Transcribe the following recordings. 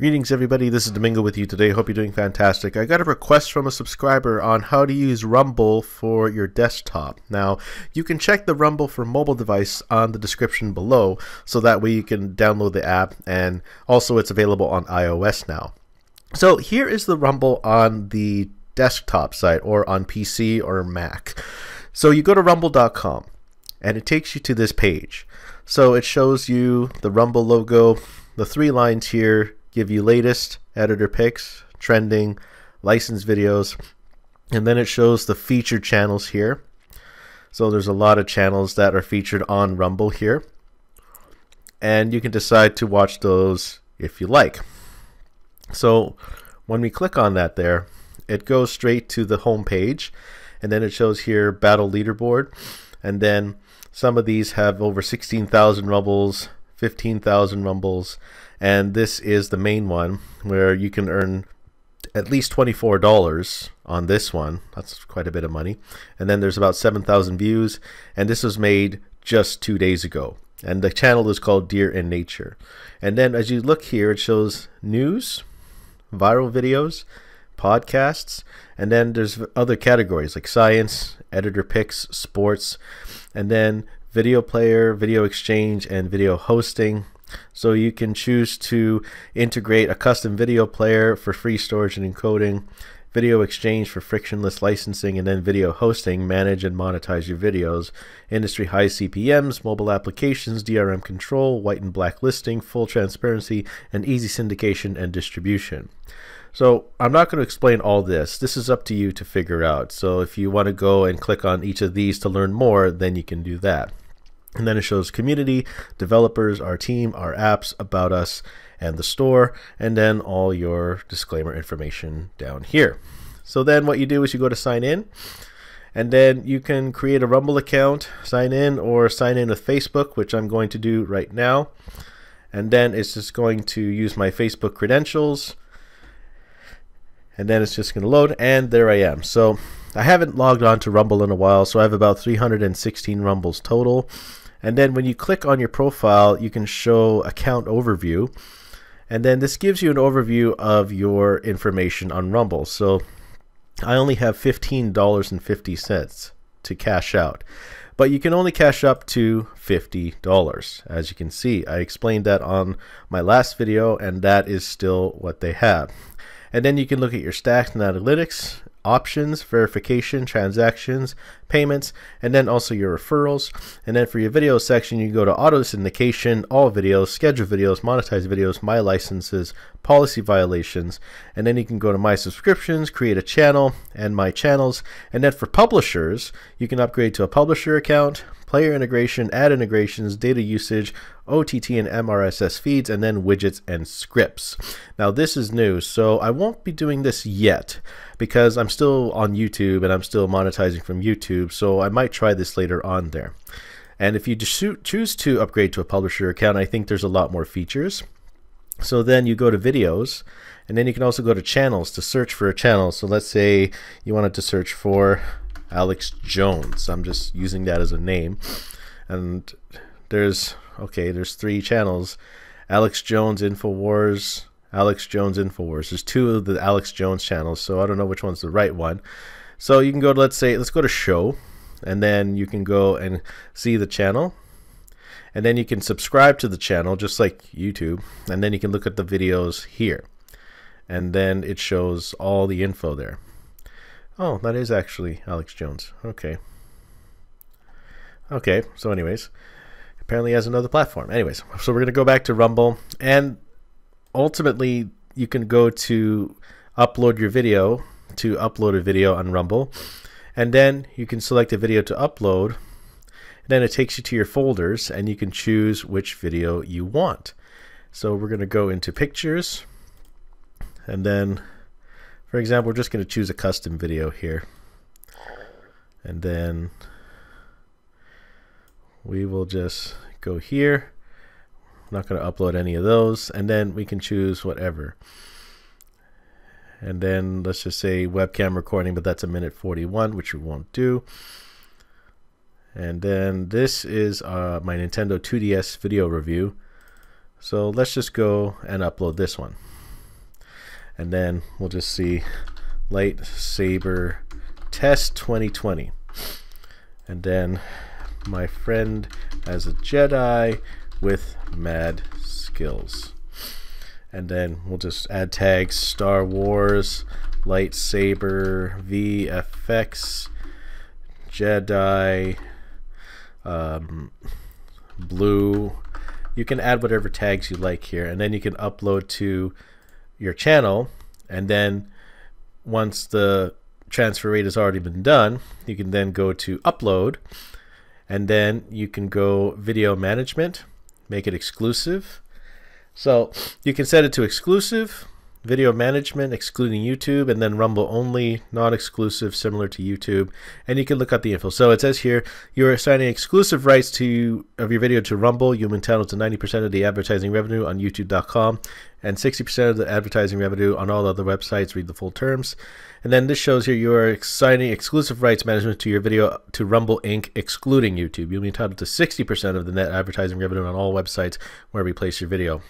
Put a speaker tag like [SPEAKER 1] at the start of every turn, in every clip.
[SPEAKER 1] Greetings, everybody. This is Domingo with you today. Hope you're doing fantastic. I got a request from a subscriber on how to use Rumble for your desktop. Now, you can check the Rumble for mobile device on the description below, so that way you can download the app, and also it's available on iOS now. So here is the Rumble on the desktop site, or on PC or Mac. So you go to rumble.com, and it takes you to this page. So it shows you the Rumble logo, the three lines here give you latest editor picks, trending, licensed videos, and then it shows the featured channels here. So there's a lot of channels that are featured on Rumble here. And you can decide to watch those if you like. So when we click on that there, it goes straight to the home page and then it shows here battle leaderboard and then some of these have over 16,000 rumbles 15,000 rumbles and this is the main one where you can earn at least $24 on this one. That's quite a bit of money. And then there's about 7,000 views. And this was made just two days ago. And the channel is called Deer in Nature. And then as you look here it shows news viral videos podcasts. And then there's other categories like science editor picks sports. And then video player, video exchange, and video hosting. So you can choose to integrate a custom video player for free storage and encoding, video exchange for frictionless licensing, and then video hosting, manage and monetize your videos, industry high CPMs, mobile applications, DRM control, white and black listing, full transparency, and easy syndication and distribution. So I'm not going to explain all this. This is up to you to figure out. So if you want to go and click on each of these to learn more, then you can do that. And then it shows community, developers, our team, our apps, about us, and the store, and then all your disclaimer information down here. So then what you do is you go to sign in, and then you can create a Rumble account, sign in, or sign in with Facebook, which I'm going to do right now. And then it's just going to use my Facebook credentials and then it's just going to load and there I am so I haven't logged on to Rumble in a while so I have about 316 Rumbles total and then when you click on your profile you can show account overview. And then this gives you an overview of your information on Rumble. So I only have $15.50 to cash out but you can only cash up to $50 as you can see. I explained that on my last video and that is still what they have. And then you can look at your stats and analytics, options, verification, transactions, payments, and then also your referrals. And then for your video section, you go to auto syndication, all videos, schedule videos, monetize videos, my licenses, policy violations, and then you can go to my subscriptions, create a channel, and my channels. And then for publishers, you can upgrade to a publisher account, player integration, ad integrations, data usage, OTT and MRSS feeds, and then widgets and scripts. Now this is new, so I won't be doing this yet because I'm still on YouTube and I'm still monetizing from YouTube, so I might try this later on there. And if you choose to upgrade to a publisher account, I think there's a lot more features. So then you go to videos, and then you can also go to channels to search for a channel. So let's say you wanted to search for Alex Jones. I'm just using that as a name. And there's, okay, there's three channels. Alex Jones Infowars, Alex Jones Infowars. There's two of the Alex Jones channels, so I don't know which one's the right one. So you can go to, let's say, let's go to show, and then you can go and see the channel. And then you can subscribe to the channel, just like YouTube. And then you can look at the videos here. And then it shows all the info there. Oh, that is actually Alex Jones. Okay. Okay, so anyways, apparently has another platform. Anyways, so we're going to go back to Rumble and ultimately you can go to upload your video to upload a video on Rumble and then you can select a video to upload and then it takes you to your folders and you can choose which video you want. So we're going to go into pictures and then for example, we're just going to choose a custom video here. And then we will just go here. I'm not going to upload any of those. And then we can choose whatever. And then let's just say webcam recording, but that's a minute 41, which we won't do. And then this is uh, my Nintendo 2DS video review. So let's just go and upload this one. And then we'll just see lightsaber test 2020 and then my friend as a Jedi with mad skills. And then we'll just add tags Star Wars lightsaber VFX Jedi um, blue. You can add whatever tags you like here. And then you can upload to your channel and then once the transfer rate has already been done you can then go to upload and then you can go video management make it exclusive. So you can set it to exclusive video management excluding YouTube and then Rumble only non-exclusive similar to YouTube. And you can look up the info. So it says here you're assigning exclusive rights to of your video to Rumble. You're entitled to 90% of the advertising revenue on youtube.com and 60% of the advertising revenue on all other websites. Read the full terms. And then this shows here you are assigning exclusive rights management to your video to Rumble Inc. excluding YouTube. You'll be entitled to 60% of the net advertising revenue on all websites where we place your video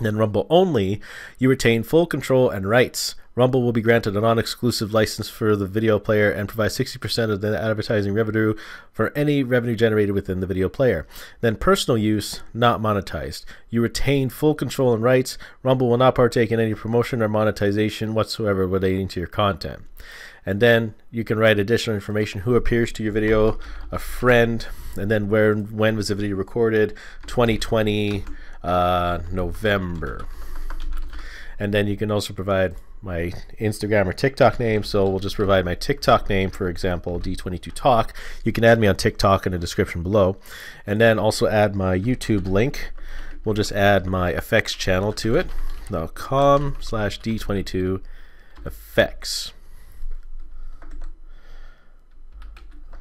[SPEAKER 1] then Rumble only, you retain full control and rights. Rumble will be granted a non-exclusive license for the video player and provide 60% of the advertising revenue for any revenue generated within the video player. Then personal use, not monetized. You retain full control and rights. Rumble will not partake in any promotion or monetization whatsoever relating to your content. And then you can write additional information, who appears to your video, a friend, and then where when was the video recorded, 2020, uh, November. And then you can also provide my Instagram or TikTok name. So we'll just provide my TikTok name, for example, D22Talk. You can add me on TikTok in the description below. And then also add my YouTube link. We'll just add my effects channel to it. com slash D22 effects.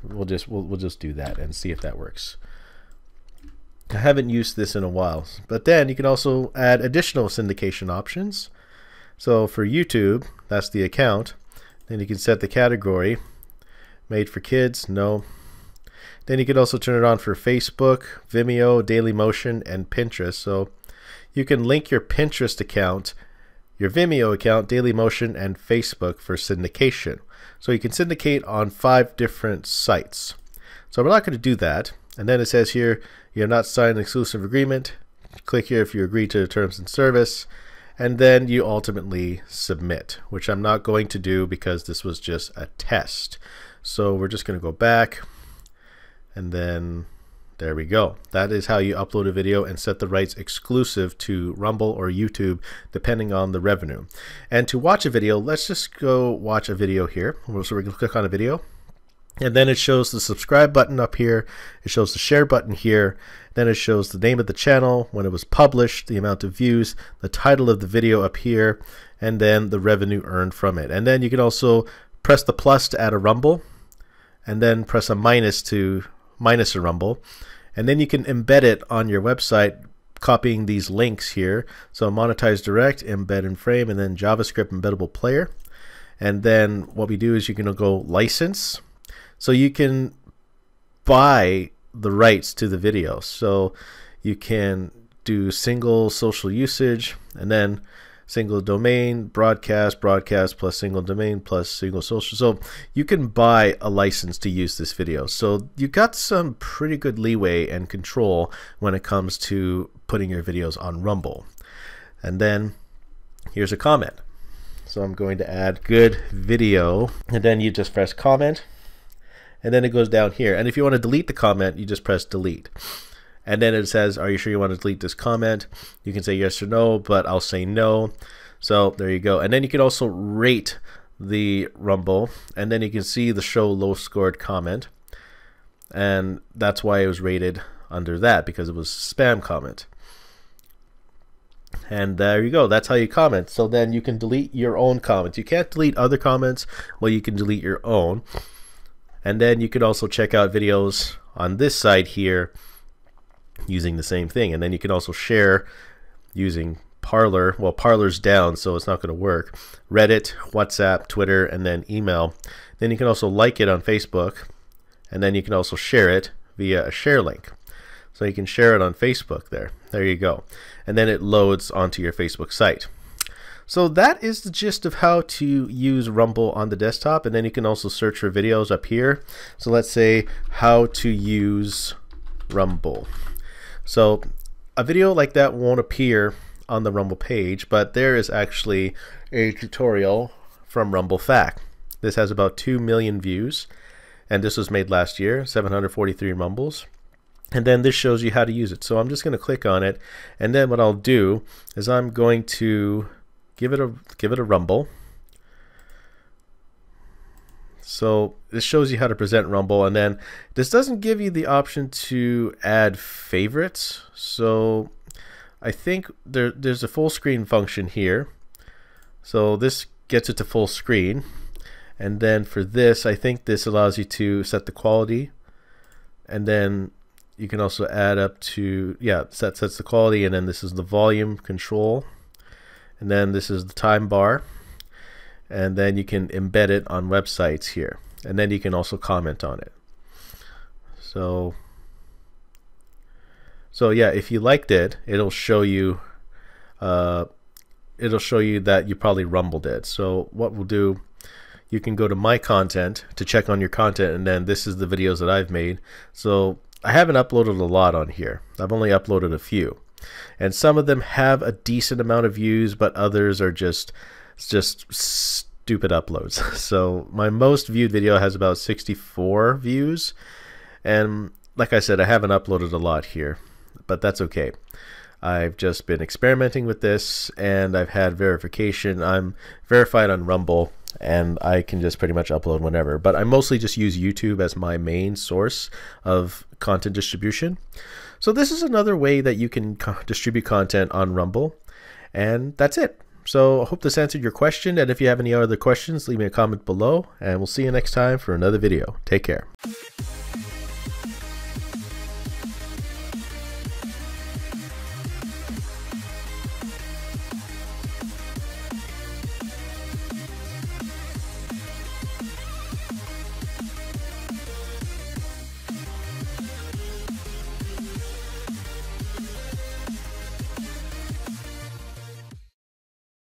[SPEAKER 1] We'll just we'll, we'll just do that and see if that works. I haven't used this in a while. But then you can also add additional syndication options. So for YouTube, that's the account. Then you can set the category. Made for kids, no. Then you can also turn it on for Facebook, Vimeo, Dailymotion, and Pinterest. So you can link your Pinterest account, your Vimeo account, Dailymotion, and Facebook for syndication. So you can syndicate on five different sites. So we're not going to do that. And then it says here, you have not signed an exclusive agreement. Click here if you agree to the terms and service. And then you ultimately submit, which I'm not going to do because this was just a test. So we're just going to go back and then there we go. That is how you upload a video and set the rights exclusive to Rumble or YouTube, depending on the revenue. And to watch a video, let's just go watch a video here. So we're going to click on a video. And then it shows the subscribe button up here. It shows the share button here. Then it shows the name of the channel, when it was published, the amount of views, the title of the video up here, and then the revenue earned from it. And then you can also press the plus to add a rumble, and then press a minus to minus a rumble. And then you can embed it on your website copying these links here. So monetize direct, embed in frame, and then JavaScript embeddable player. And then what we do is you can go license so you can buy the rights to the video. So you can do single social usage and then single domain, broadcast, broadcast plus single domain plus single social. So you can buy a license to use this video. So you got some pretty good leeway and control when it comes to putting your videos on Rumble. And then here's a comment. So I'm going to add good video and then you just press comment and then it goes down here. And if you want to delete the comment, you just press delete. And then it says, are you sure you want to delete this comment? You can say yes or no, but I'll say no. So there you go. And then you can also rate the Rumble, and then you can see the show low scored comment. And that's why it was rated under that, because it was spam comment. And there you go. That's how you comment. So then you can delete your own comments. You can't delete other comments, well, you can delete your own. And then you could also check out videos on this side here using the same thing. And then you can also share using Parler. Well, Parler's down, so it's not going to work. Reddit, WhatsApp, Twitter, and then email. Then you can also like it on Facebook. And then you can also share it via a share link. So you can share it on Facebook there. There you go. And then it loads onto your Facebook site. So that is the gist of how to use Rumble on the desktop. And then you can also search for videos up here. So let's say how to use Rumble. So a video like that won't appear on the Rumble page, but there is actually a tutorial from Rumble Fact. This has about 2 million views, and this was made last year, 743 Rumbles. And then this shows you how to use it. So I'm just going to click on it, and then what I'll do is I'm going to give it a give it a rumble. So this shows you how to present Rumble, and then this doesn't give you the option to add favorites. So I think there, there's a full screen function here. So this gets it to full screen. And then for this, I think this allows you to set the quality. And then you can also add up to, yeah, set sets the quality. And then this is the volume control. And then this is the time bar. And then you can embed it on websites here. And then you can also comment on it. So so yeah, if you liked it, it'll show you uh, it'll show you that you probably rumbled it. So what we'll do, you can go to my content to check on your content and then this is the videos that I've made. So I haven't uploaded a lot on here. I've only uploaded a few. And some of them have a decent amount of views, but others are just just stupid uploads. So my most viewed video has about 64 views. And like I said, I haven't uploaded a lot here but that's okay. I've just been experimenting with this and I've had verification. I'm verified on Rumble and I can just pretty much upload whenever. But I mostly just use YouTube as my main source of content distribution. So this is another way that you can co distribute content on Rumble. And that's it. So I hope this answered your question. And if you have any other questions, leave me a comment below. And we'll see you next time for another video. Take care.